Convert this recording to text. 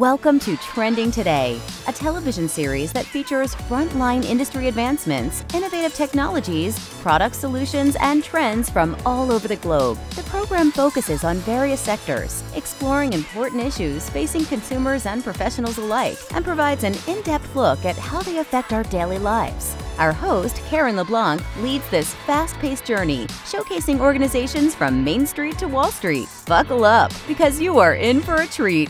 Welcome to Trending Today, a television series that features frontline industry advancements, innovative technologies, product solutions, and trends from all over the globe. The program focuses on various sectors, exploring important issues facing consumers and professionals alike, and provides an in depth look at how they affect our daily lives. Our host, Karen LeBlanc, leads this fast paced journey, showcasing organizations from Main Street to Wall Street. Buckle up, because you are in for a treat.